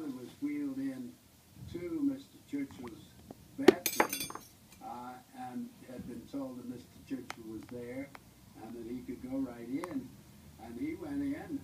body was wheeled in to Mr. Churchill's bathroom uh, and had been told that Mr. Churchill was there and that he could go right in. And he went in